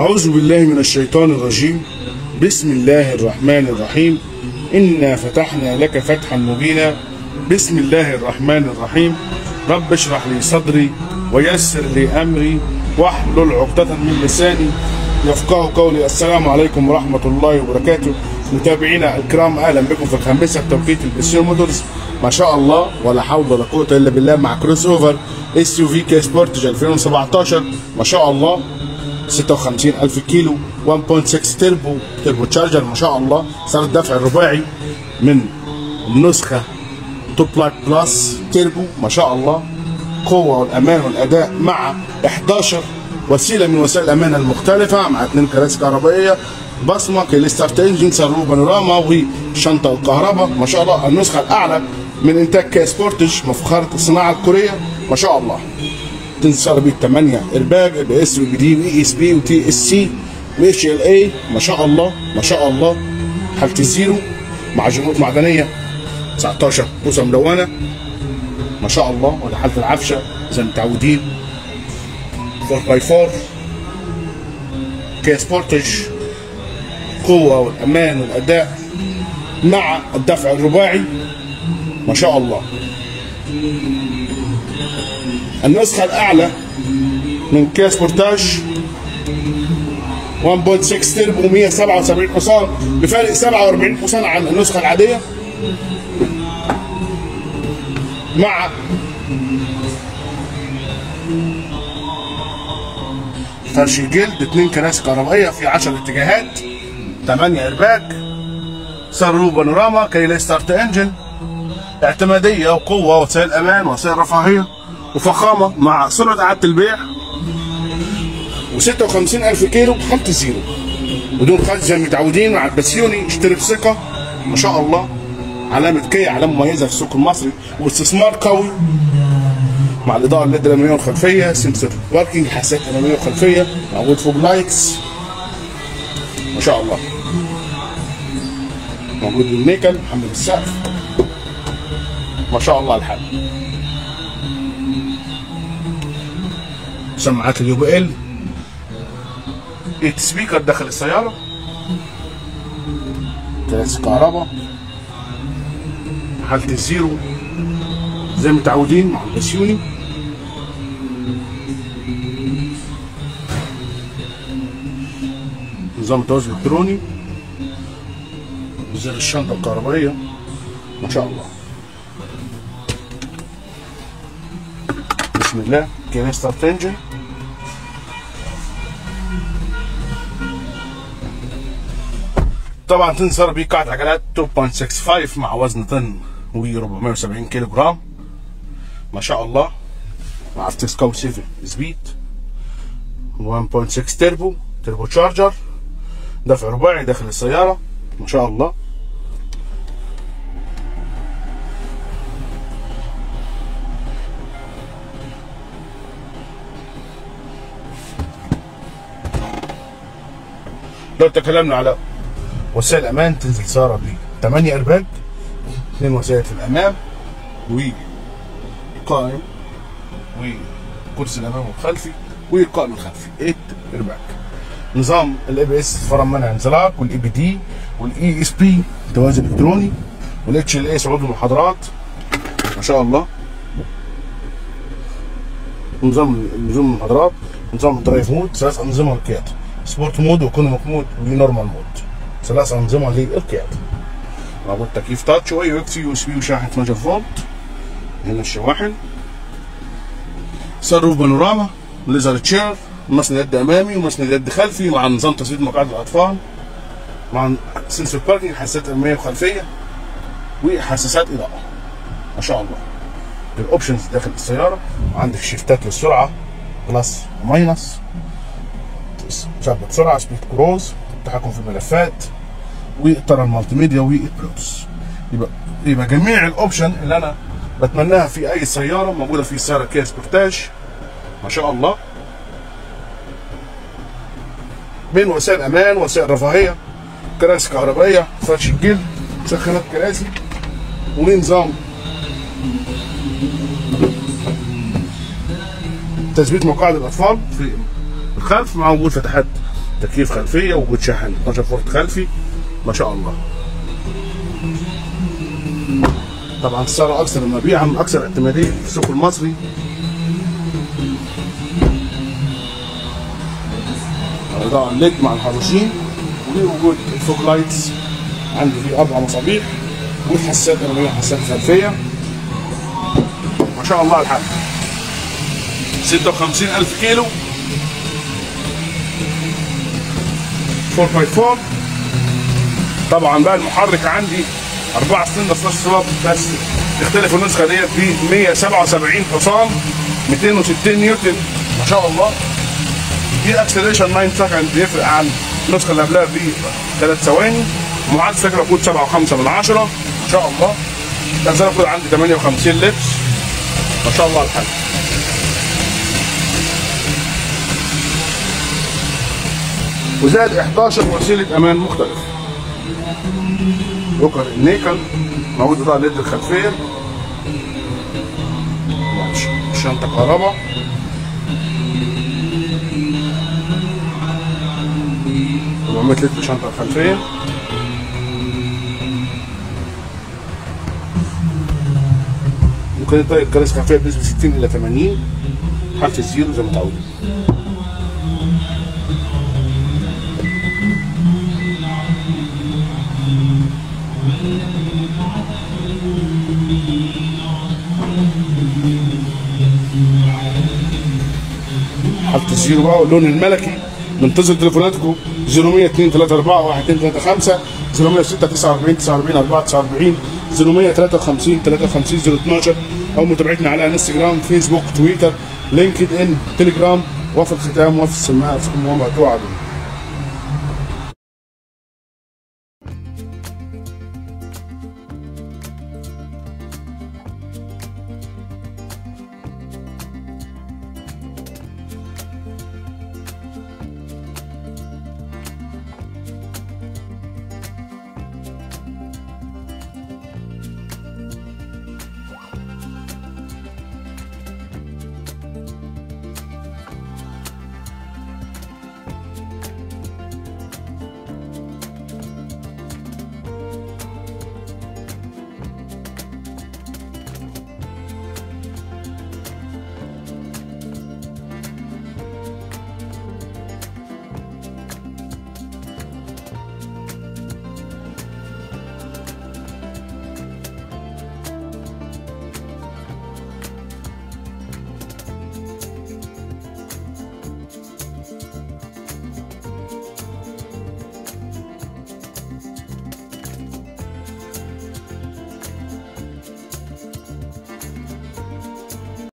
أعوذ بالله من الشيطان الرجيم. بسم الله الرحمن الرحيم. إنا فتحنا لك فتحا مبينا. بسم الله الرحمن الرحيم. رب اشرح لي صدري ويسر لي أمري واحلل عقدة من لساني يفقه قولي. السلام عليكم ورحمة الله وبركاته. متابعينا الكرام أهلا بكم في الخامسة بتوقيت البسيون موتورز ما شاء الله ولا حول ولا قوة إلا بالله مع كروس أوفر SUV كيا سبورتج 2017 ما شاء الله. 56 ألف كيلو 1.6 turbo turbocharger ما شاء الله صار الدفع الرباعي من النسخة top line plus turbo ما شاء الله. قوة والأمان والأداء مع 11 وسيلة من وسائل الأمان المختلفة مع اثنين كراسي كهربائية بصمة keyless start engine صاروخ بانوراما وشنطة الكهرباء. ما شاء الله النسخة الأعلى من إنتاج كيا سبورتج مفخرة الصناعة الكورية. ما شاء الله. تنسى بيه 8 ارباج اي اس وبي دي واي إس بي وتي إس سي. واتش ال اي ما شاء الله ما شاء الله. حالة الزيرو. مع جمود معدنية. 19 بوصة ملونة. ما شاء الله. ولا حالة العفشة. زي ما متعودين. 4 باي 4 كيا سبورتج قوة والأمان والأداء. مع الدفع الرباعي. ما شاء الله. النسخة الأعلى من كيا سبورتاج 1.6 تربو 177 حصان بفارق 47 حصان عن النسخة العادية مع فرش الجلد اتنين كراسي كهربائية في 10 اتجاهات 8 ارباك صاروخ بانوراما keyless start engine اعتمادية وقوة وسائل أمان وسائل رفاهية. وفخامة مع سرعة إعادة البيع. و56 ألف كيلو بحالة الزيرو بدون خالص زي متعودين مع البسيوني اشتري بثقة. ما شاء الله. علامة كيا علامة مميزة في السوق المصري. واستثمار قوي. مع الإضاءة ال LED الأمامية والخلفية sensor parking حساسات أمامية وخلفية موجود fog lights ما شاء الله. موجود بالنيكل محمل السقف. ما شاء الله الحال. سماعات ال JBL. 8 speaker داخل السيارة. ثلاث كهرباء. حالة الزيرو. زي متعودين مع البسيوني نظام توازن الكتروني زر الشنطة الكهربائية. ما شاء الله. بسم الله. keyless start طبعا تنصر بيه قاعدة عجلات 2.65 مع وزن طن و 470 كيلو جرام ما شاء الله. مع فتيس 7 speed. 1.6 turbo turbocharger دفع رباعي داخل السيارة. ما شاء الله. لو تكلمنا على وسائل الأمان تنزل السيارة ب 8 ارباج اثنين وسائل في الامام وقائم وكرسي الأمام والخلفي والقائم الخلفي. 8 ارباج نظام ال ABS فرن منع انزلاق وال EBD وال ESP توازن إلكتروني وال HLA صعود المنحدرات ما شاء الله. نظام نظام المنحدرات. نظام ال drive mode ثلاث أنظمة القيادة. sport mode و economic mode و normal mode ثلاث أنظمة للقياده موجود تكييف touch واي يو USB وشاحن 12 فولت. هنا الشواحن صاروخ بانوراما leather chair مسند يد أمامي ومسند يد خلفي مع نظام تثبيت مقاعد الأطفال مع sensor parking حساسات أمامية وخلفية وحساسات إضاءة. ما شاء الله. ال options داخل السيارة. عندك شيفتات للسرعة plus و minus مثبت سرعة speed cruise التحكم في الملفات. واطار ال multimedia والبلوتوث يبقى يبقى جميع ال option اللي أنا بتمناها في أي سيارة موجودة في سياره كيا سبورتاج ما شاء الله. من وسائل أمان وسائل رفاهية كراسي كهربائية فرش الجلد مسخنات كراسي ونظام تثبيت مقاعد الأطفال في الخلف مع وجود فتحات تكييف خلفية وجود شحن 12 فولت خلفي. ما شاء الله. طبعا السعر أكثر مبيعا أكثر اعتمادية في السوق المصري. اضاءه ال LED مع الهالوجين ووجود ال fog lights عندي فيه أربع مصابيح. والحساسات اماميه وحساسات خلفية. ما شاء الله الحال. 56000 كيلو. 4x4 طبعا بقى المحرك عندي 4 سلندر سلاب بس تختلف النسخة ديت ب 177 حصان 260 نيوتن. ما شاء الله. في اكسلريشن 9 سكند بيفرق عن النسخة اللي قبلها بثلاث ثواني. معدل سكر كود 7.5 من 10 ما شاء الله. تنزل كود عندي 58 لبس. ما شاء الله الحال وزائد 11 وسيلة أمان مختلفة. يوكر النيكل موجود اضاءه ليد الخلفية. شنطة كهرباء وعملت لتر شنطة الخلفيه ممكن يطير كراسي خلفيه بنسبة 60 إلى 80 حالة الزيرو زي ما متعودين. حالة الزيرو بقى واللون الملكي. ننتظر تليفوناتكم. 0102 34 1235 0106 49 49 4 49 0153 53 012 أو متابعتنا على انستجرام فيسبوك تويتر لينكد إن تليجرام وفي الختام وفي السماعة في الموضوع توعدوا.